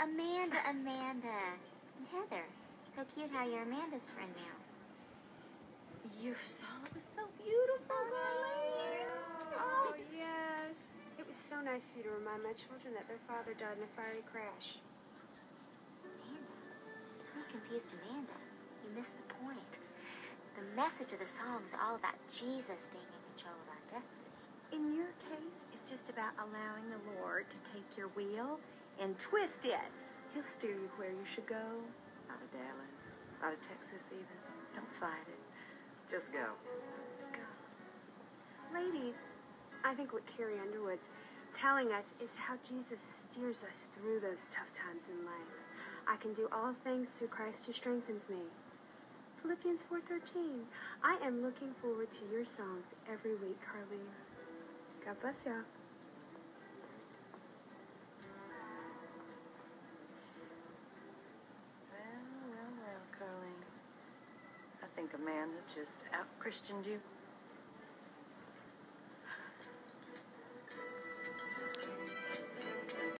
Amanda, Amanda. And Heather. So cute how you're Amanda's friend now. Your solo was so beautiful, oh, darling. Oh, yes. It was so nice of you to remind my children that their father died in a fiery crash. Amanda. Sweet, confused Amanda. You missed the point. The message of the song is all about Jesus being in control of our destiny. In your case, it's just about allowing the Lord to take your wheel and twist it. He'll steer you where you should go. Out of Dallas, out of Texas, even. Don't fight it. Just go. Go. Ladies, I think what Carrie Underwood's telling us is how Jesus steers us through those tough times in life. I can do all things through Christ who strengthens me. Philippians 4:13. I am looking forward to your songs every week, Carlene. God bless y'all. Amanda just out Christianed you.